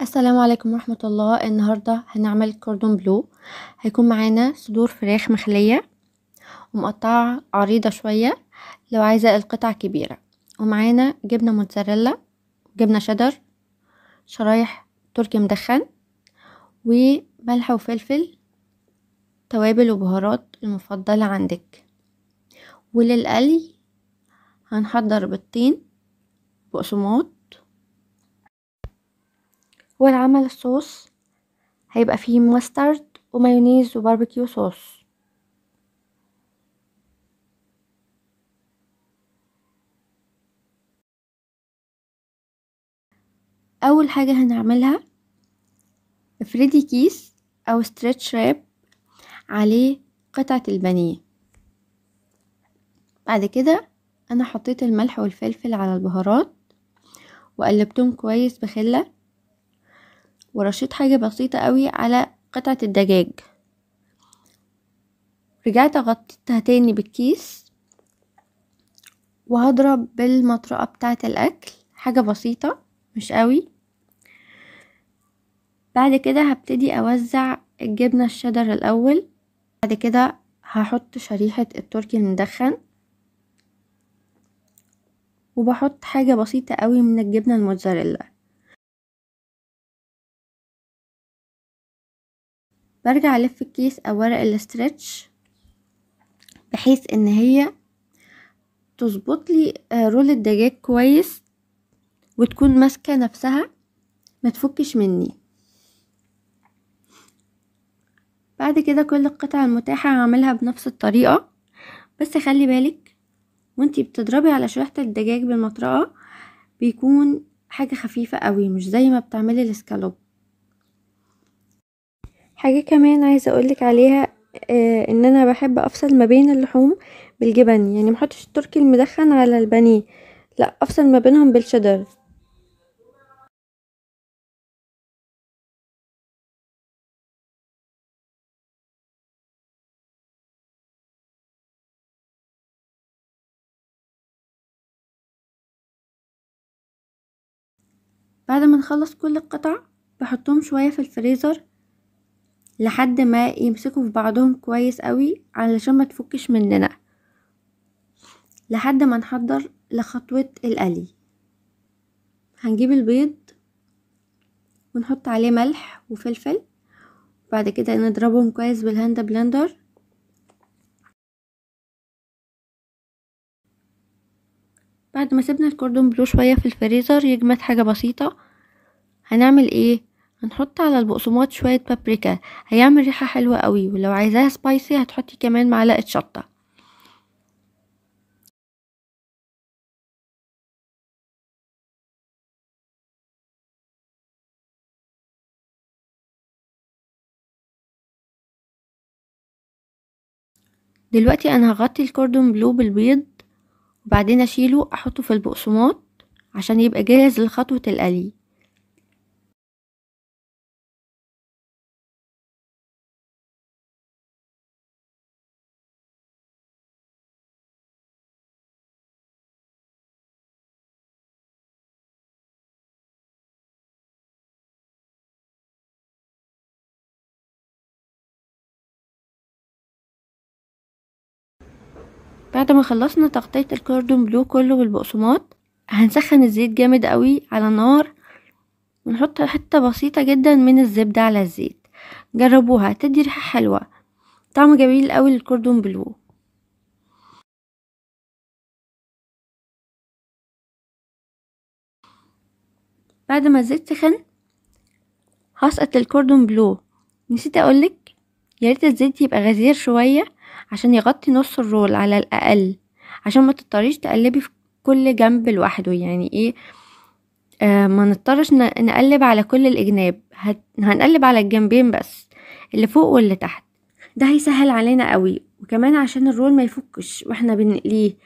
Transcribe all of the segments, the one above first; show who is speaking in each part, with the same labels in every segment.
Speaker 1: السلام عليكم ورحمة الله. النهاردة هنعمل كوردون بلو. هيكون معانا صدور فراخ مخلية ومقطعة عريضة شوية لو عايزة القطع كبيرة. ومعانا جبنة موتزاريلا جبنة شدر شرايح تركي مدخن وملح وفلفل توابل وبهارات المفضلة عندك. وللقلي هنحضر بيضتين بقسماط والعمل الصوص. هيبقى فيه mustard ومايونيز و barbecue sauce. أول حاجة هنعملها افردي كيس أو stretch wrap عليه قطعة البانيه. بعد كده أنا حطيت الملح والفلفل على البهارات وقلبتهم كويس بخلة. ورشيت حاجة بسيطة قوي على قطعة الدجاج. رجعت غطيتها تاني بالكيس وهضرب بالمطرقة بتاعة الأكل. حاجة بسيطة مش قوي. بعد كده هبتدي أوزع الجبنة الشيدر الأول. بعد كده هحط شريحة التركي المدخن. وبحط حاجة بسيطة قوي من الجبنة الموتزاريلا. برجع ألف الكيس أو ورق ال stretch بحيث إن هي تظبط لي roll الدجاج كويس وتكون ماسكة نفسها ما تفكش مني. بعد كده كل القطع المتاحة هعملها بنفس الطريقة. بس خلي بالك وانتي بتضربي على شريحة الدجاج بالمطرقه بيكون حاجة خفيفة قوي مش زي ما بتعملي الاسكالوب. حاجة كمان عايزة أقولك عليها آه إن أنا بحب أفصل ما بين اللحوم بالجبن يعني محطش التركي المدخن على البانيه لأ أفصل ما بينهم بالشيدر بعد ما نخلص كل القطع بحطهم شوية في الفريزر لحد ما يمسكوا في بعضهم كويس قوي علشان ما تفكش مننا. لحد ما نحضر لخطوة القلي. هنجيب البيض ونحط عليه ملح وفلفل. بعد كده نضربهم كويس بال hand blender. بعد ما سيبنا الكوردون بلو شوية في الفريزر يجمد حاجة بسيطة. هنعمل إيه؟ هنحط على البقسماط شوية بابريكا هيعمل ريحة حلوة قوي ولو عايزاها سبايسي هتحطي كمان معلقة شطة. دلوقتي أنا هغطي الكوردون بلو بالبيض وبعدين أشيله أحطه في البقسماط عشان يبقى جاهز لخطوة القلي. بعد ما خلصنا تغطية الكوردون بلو كله بالبقسماط هنسخن الزيت جامد قوي على النار ونحط حتة بسيطة جدا من الزبدة على الزيت. جربوها تدي ريحة حلوة. طعم جميل قوي للكوردون بلو. بعد ما الزيت سخن هسقط الكوردون بلو. نسيت أقولك ياريت الزيت يبقى غزير شوية. عشان يغطي نص الرول على الأقل عشان ما تضطريش تقلبي في كل جنب لوحده. يعني إيه؟ آه ما نضطرش نقلب على كل الأجناب. هنقلب على الجنبين بس اللي فوق واللي تحت. ده هيسهل علينا قوي. وكمان عشان الرول ما يفكش وإحنا بنقليه.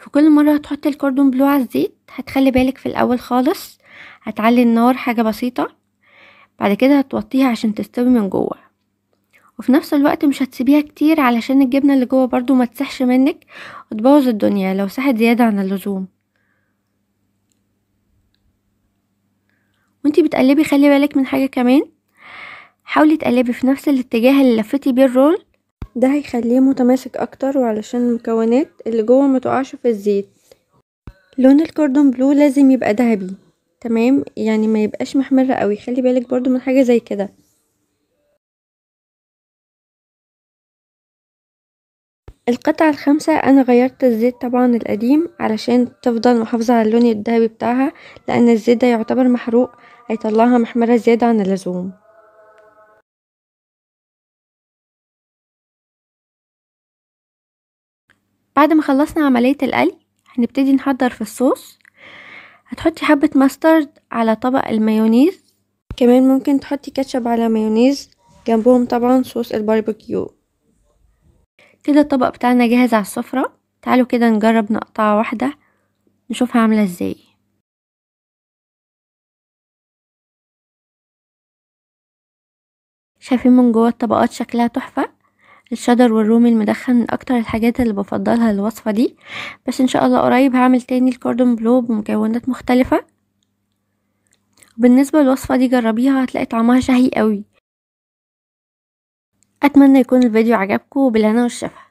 Speaker 1: في كل مرة هتحطي الكوردون بلو على الزيت هتخلي بالك في الأول خالص. هتعلي النار حاجة بسيطة. بعد كده هتوطيها عشان تستوي من جوه. وفي نفس الوقت مش هتسيبيها كتير علشان الجبنة اللي جوه برضو ما تسحش منك وتبوظ الدنيا لو ساحت زيادة عن اللزوم. وانتي بتقلبي خلي بالك من حاجة كمان. حاولي تقلبي في نفس الاتجاه اللي لفتي بيه الرول. ده هيخليه متماسك أكتر وعلشان المكونات اللي جوه متقعش في الزيت. لون الكوردون بلو لازم يبقى ذهبي تمام؟ يعني ما يبقاش محمر قوي. خلي بالك برضو من حاجة زي كده. القطعة الخامسة أنا غيرت الزيت طبعا القديم علشان تفضل محافظة على اللون الذهبي بتاعها لأن الزيت ده يعتبر محروق هيطلعها محمرة زيادة عن اللزوم. بعد ما خلصنا عملية القلي هنبتدي نحضر في الصوص. هتحطي حبة mustard على طبق المايونيز. كمان ممكن تحطي كاتشب على مايونيز جنبهم طبعا صوص الباربيكيو. كده الطبق بتاعنا جاهز على السفرة. تعالوا كده نجرب نقطعة واحدة نشوفها عاملة إزاي. شايفين من جوه الطبقات شكلها تحفة. الشجر والرومي المدخن من أكتر الحاجات اللي بفضلها للوصفة دي. بس إن شاء الله قريب هعمل تاني الكوردون بلو بمكونات مختلفة. بالنسبة للوصفة دي جربيها هتلاقي طعمها شهي قوي. أتمنى يكون الفيديو عجبكم وبالهنا والشفا.